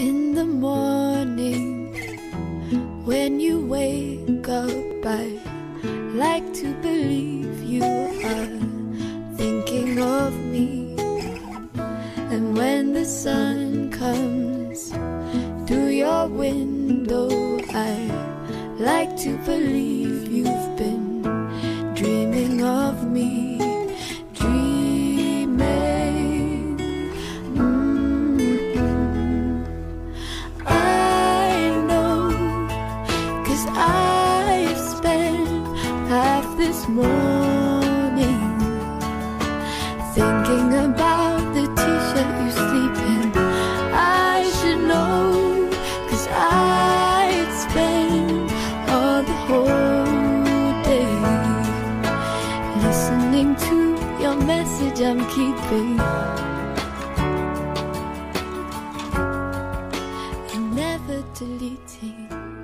In the morning, when you wake up, I like to believe you are thinking of me. And when the sun comes through your window, I like to believe you've I've spent half this morning thinking about the t-shirt you sleep in. I should know, cause I'd spend all the whole day listening to your message I'm keeping. And never deleting.